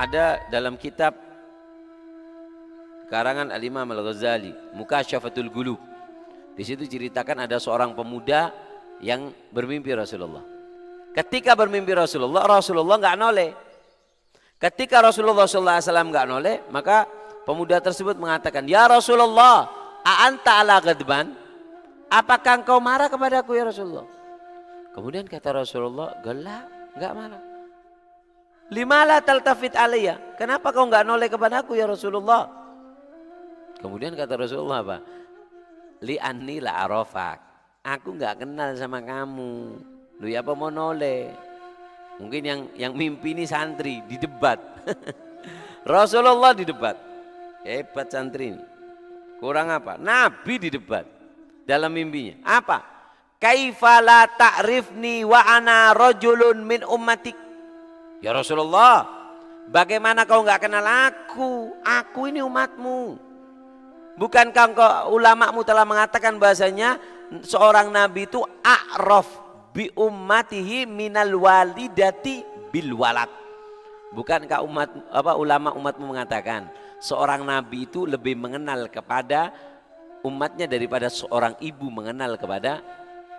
ada dalam kitab karangan Al-Imam Al-Ghazali, Mukasyafatul Gulub. Di situ ceritakan ada seorang pemuda yang bermimpi Rasulullah. Ketika bermimpi Rasulullah, Rasulullah nggak noleh. Ketika Rasulullah SAW nggak noleh, maka pemuda tersebut mengatakan, Ya Rasulullah, a'anta ala gadban? Apakah engkau marah kepadaku ya Rasulullah? Kemudian kata Rasulullah, gelap, nggak marah. Limala taltafit alaiya. Kenapa kau nggak noleh kepadaku ya Rasulullah? Kemudian kata Rasulullah apa? Li anni la arafak. Aku nggak kenal sama kamu. Lu ya apa mau noleh? Mungkin yang yang mimpi ini santri di debat. Rasulullah di debat. Hebat santri ini. Kurang apa? Nabi di debat. Dalam mimpinya. Apa? Kaifala ta'rifni wa ana rajulun min ummatik. Ya Rasulullah, bagaimana kau nggak kenal aku? Aku ini umatmu. Bukankah engkau ulamamu telah mengatakan bahasanya seorang nabi itu a'raf bi ummatihi minal walidati bil walad. Bukankah umat apa ulama umatmu mengatakan seorang nabi itu lebih mengenal kepada umatnya daripada seorang ibu mengenal kepada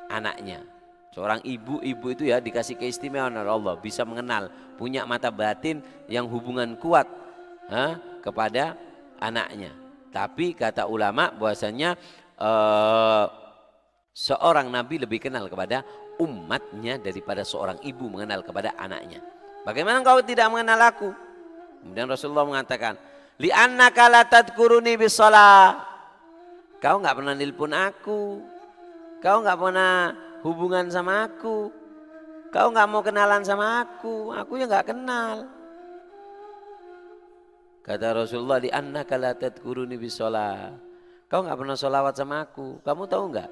anaknya. Seorang ibu-ibu itu ya dikasih keistimewaan oleh Allah, bisa mengenal, punya mata batin yang hubungan kuat ha, kepada anaknya. Tapi kata ulama bahwasanya eh, seorang nabi lebih kenal kepada umatnya daripada seorang ibu mengenal kepada anaknya. Bagaimana kau tidak mengenal aku? Kemudian Rasulullah mengatakan, "Li la tadkuruni bisalah." Kau nggak pernah nelpon aku. Kau nggak pernah hubungan sama aku. Kau nggak mau kenalan sama aku, aku ya nggak kenal. Kata Rasulullah di annaka la tadkuruni bisolah. Kau nggak pernah solawat sama aku. Kamu tahu nggak?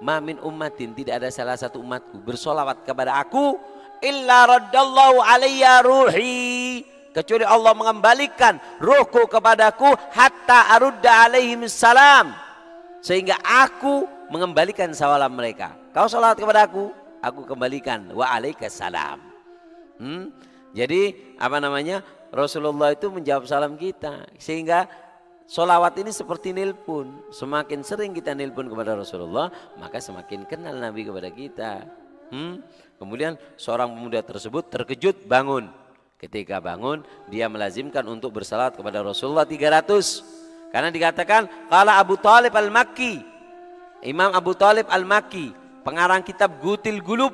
Mamin ummatin tidak ada salah satu umatku bersolawat kepada aku illa raddallahu alayya ruhi kecuali Allah mengembalikan ruhku kepadaku hatta arudda alaihim salam sehingga aku mengembalikan salam mereka. Kau sholat kepada aku, aku kembalikan. Wa. Hmm? Jadi apa namanya Rasulullah itu menjawab salam kita. Sehingga Solawat ini seperti nilpun. Semakin sering kita nilpun kepada Rasulullah, maka semakin kenal Nabi kepada kita. Hmm? Kemudian seorang pemuda tersebut terkejut bangun. Ketika bangun, dia melazimkan untuk bersalat kepada Rasulullah 300. Karena dikatakan, kala Abu Talib al-Makki. Imam Abu Talib al-Makki, pengarang kitab Gutil Gulub,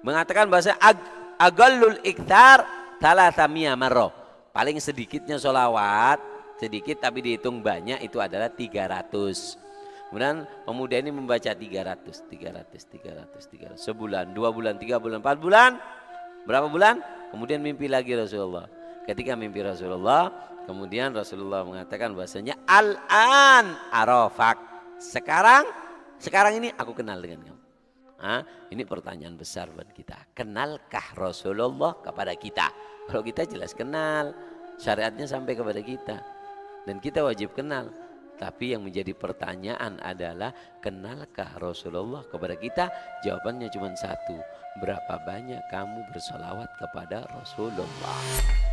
mengatakan bahasa ag agallul iktar talatamiyah marroh. Paling sedikitnya solawat sedikit tapi dihitung banyak itu adalah 300 kemudian pemuda ini membaca 300 300 300 300 sebulan dua bulan tiga bulan empat bulan berapa bulan? Kemudian mimpi lagi Rasulullah. Ketika mimpi Rasulullah kemudian Rasulullah mengatakan bahasanya al-an arafak. Sekarang sekarang ini aku kenal dengan kamu Hah? ini pertanyaan besar buat kita kenalkah Rasulullah kepada kita kalau kita jelas kenal syariatnya sampai kepada kita dan kita wajib kenal. Tapi yang menjadi pertanyaan adalah kenalkah Rasulullah kepada kita? Jawabannya cuma satu. Berapa banyak kamu bersolawat kepada Rasulullah?